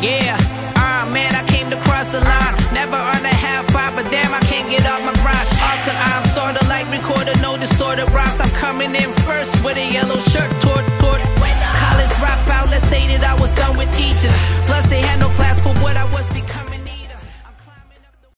Yeah, ah uh, man, I came to cross the line. Never on a half five, but damn, I can't get off my grind. After I'm sorta like recorder, no distorted rhymes. I'm coming in first with a yellow shirt toward